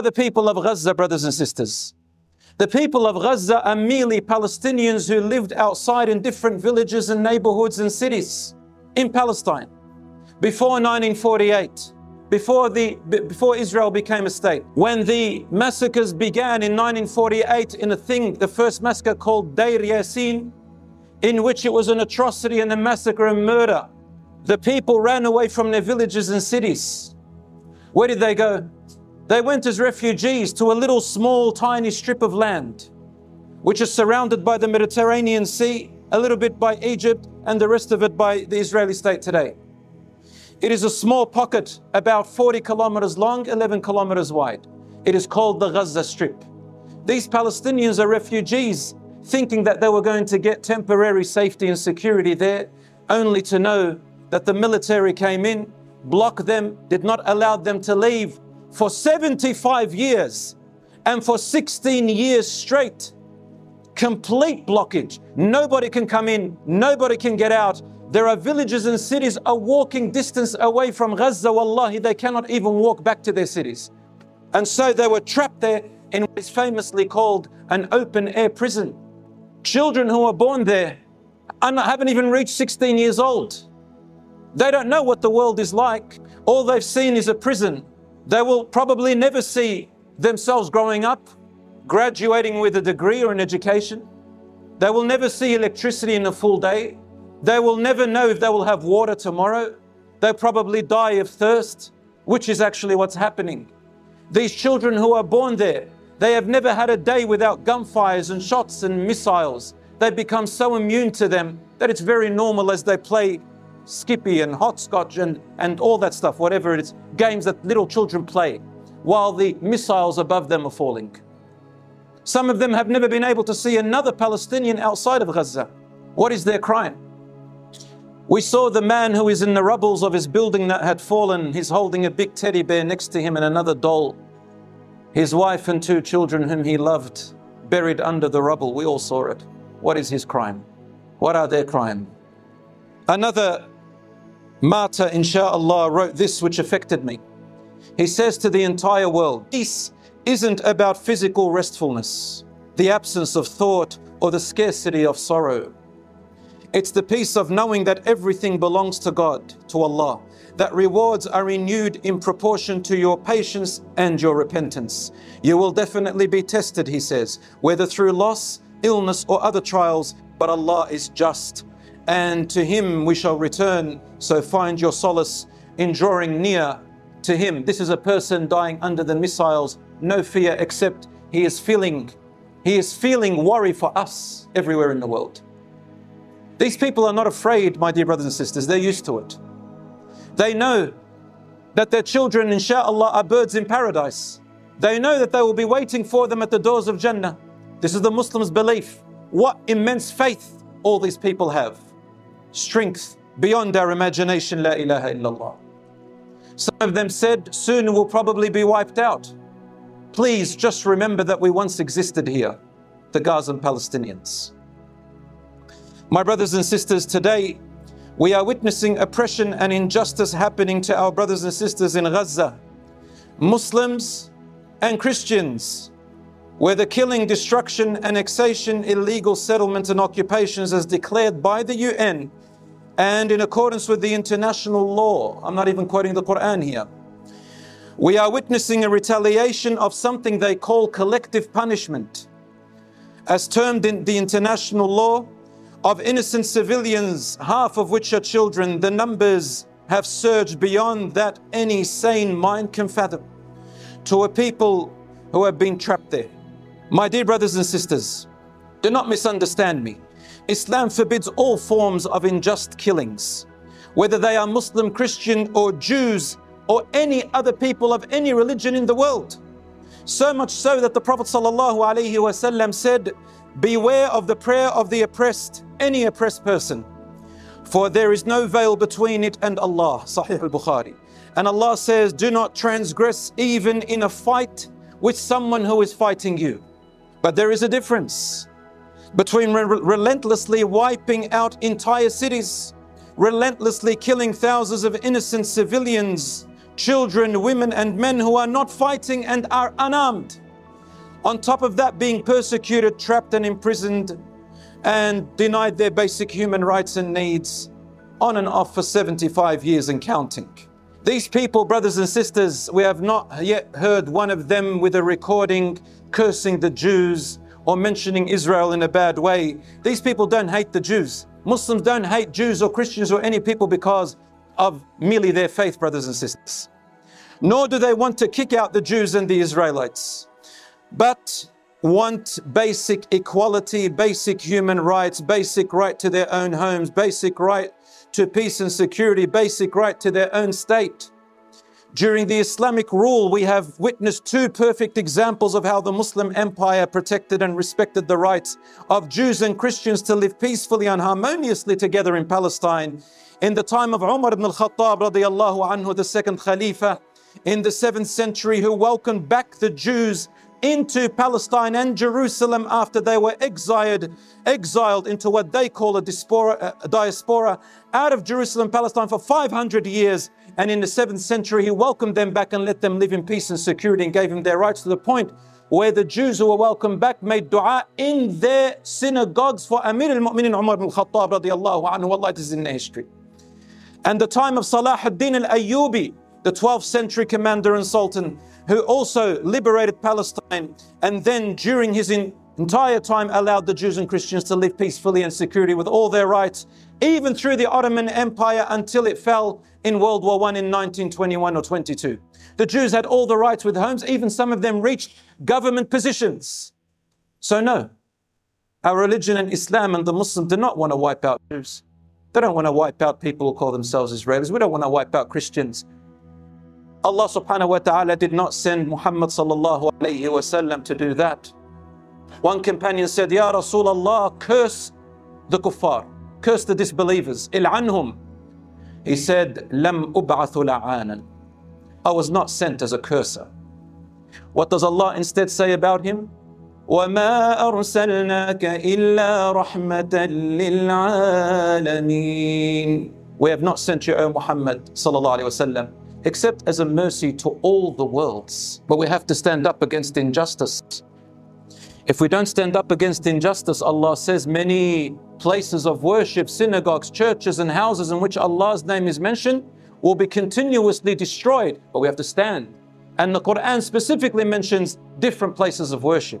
are the people of Gaza, brothers and sisters? The people of Gaza are merely Palestinians who lived outside in different villages and neighborhoods and cities in Palestine before 1948 before, the, before Israel became a state. When the massacres began in 1948 in a thing, the first massacre called Deir Yassin, in which it was an atrocity and a massacre and murder. The people ran away from their villages and cities. Where did they go? They went as refugees to a little small tiny strip of land, which is surrounded by the Mediterranean Sea, a little bit by Egypt, and the rest of it by the Israeli state today. It is a small pocket about 40 kilometers long, 11 kilometers wide. It is called the Gaza Strip. These Palestinians are refugees thinking that they were going to get temporary safety and security there, only to know that the military came in, blocked them, did not allow them to leave for 75 years and for 16 years straight. Complete blockage. Nobody can come in, nobody can get out. There are villages and cities a walking distance away from Gaza. Wallahi, they cannot even walk back to their cities. And so they were trapped there in what is famously called an open air prison. Children who are born there and haven't even reached 16 years old. They don't know what the world is like. All they've seen is a prison. They will probably never see themselves growing up, graduating with a degree or an education. They will never see electricity in a full day. They will never know if they will have water tomorrow. They'll probably die of thirst, which is actually what's happening. These children who are born there, they have never had a day without gunfires and shots and missiles. They've become so immune to them that it's very normal as they play skippy and hopscotch and, and all that stuff, whatever it is, games that little children play while the missiles above them are falling. Some of them have never been able to see another Palestinian outside of Gaza. What is their crime? We saw the man who is in the rubbles of his building that had fallen. He's holding a big teddy bear next to him and another doll. His wife and two children whom he loved buried under the rubble. We all saw it. What is his crime? What are their crime? Another martyr, inshallah, wrote this which affected me. He says to the entire world, peace isn't about physical restfulness, the absence of thought or the scarcity of sorrow. It's the peace of knowing that everything belongs to God, to Allah, that rewards are renewed in proportion to your patience and your repentance. You will definitely be tested, he says, whether through loss, illness, or other trials, but Allah is just. And to Him we shall return, so find your solace in drawing near to Him. This is a person dying under the missiles, no fear except he is feeling, he is feeling worry for us everywhere in the world. These people are not afraid, my dear brothers and sisters, they're used to it. They know that their children, insha'Allah, are birds in paradise. They know that they will be waiting for them at the doors of Jannah. This is the Muslim's belief. What immense faith all these people have. Strength beyond our imagination, la ilaha illallah. Some of them said, soon we'll probably be wiped out. Please just remember that we once existed here, the Gazan Palestinians. My brothers and sisters, today we are witnessing oppression and injustice happening to our brothers and sisters in Gaza, Muslims and Christians, where the killing, destruction, annexation, illegal settlement and occupations as declared by the UN and in accordance with the international law. I'm not even quoting the Quran here. We are witnessing a retaliation of something they call collective punishment. As termed in the international law, of innocent civilians, half of which are children, the numbers have surged beyond that any sane mind can fathom to a people who have been trapped there. My dear brothers and sisters, do not misunderstand me. Islam forbids all forms of unjust killings, whether they are Muslim, Christian, or Jews, or any other people of any religion in the world. So much so that the Prophet ﷺ said, Beware of the prayer of the oppressed, any oppressed person. For there is no veil between it and Allah. Sahih al-Bukhari. And Allah says, do not transgress even in a fight with someone who is fighting you. But there is a difference between re relentlessly wiping out entire cities, relentlessly killing thousands of innocent civilians children, women, and men who are not fighting and are unarmed. On top of that, being persecuted, trapped, and imprisoned, and denied their basic human rights and needs on and off for 75 years and counting. These people, brothers and sisters, we have not yet heard one of them with a recording cursing the Jews or mentioning Israel in a bad way. These people don't hate the Jews. Muslims don't hate Jews or Christians or any people because of merely their faith, brothers and sisters. Nor do they want to kick out the Jews and the Israelites, but want basic equality, basic human rights, basic right to their own homes, basic right to peace and security, basic right to their own state. During the Islamic rule, we have witnessed two perfect examples of how the Muslim empire protected and respected the rights of Jews and Christians to live peacefully and harmoniously together in Palestine. In the time of Umar ibn al-Khattab radiallahu anhu, the second Khalifa, in the 7th century, who welcomed back the Jews into Palestine and Jerusalem after they were exiled, exiled into what they call a diaspora, a diaspora out of Jerusalem, Palestine for 500 years. And in the 7th century, he welcomed them back and let them live in peace and security and gave them their rights to the point where the Jews who were welcomed back made dua in their synagogues for Amir al-Mu'minin Umar ibn al-Khattab radiallahu anhu. Allah, it is in the history. And the time of Salah ad-Din al-Ayyubi, the 12th century commander and sultan, who also liberated Palestine and then during his entire time allowed the Jews and Christians to live peacefully and security with all their rights, even through the Ottoman Empire until it fell in World War I in 1921 or 22. The Jews had all the rights with homes, even some of them reached government positions. So, no, our religion and Islam and the Muslims do not want to wipe out Jews. They don't want to wipe out people who call themselves Israelis. We don't want to wipe out Christians. Allah subhanahu wa ta'ala did not send Muhammad sallallahu alayhi wasallam to do that. One companion said, Ya Rasulullah, curse the kuffar, curse the disbelievers, il'anhum. He said, Lam ub'athu. I was not sent as a curser. What does Allah instead say about him? وما أرسلناك إلا رحمة للعالمين We have not sent you, O Muhammad sallallahu except as a mercy to all the worlds. But we have to stand up against injustice. If we don't stand up against injustice, Allah says many places of worship, synagogues, churches, and houses in which Allah's name is mentioned will be continuously destroyed. But we have to stand. And the Quran specifically mentions different places of worship.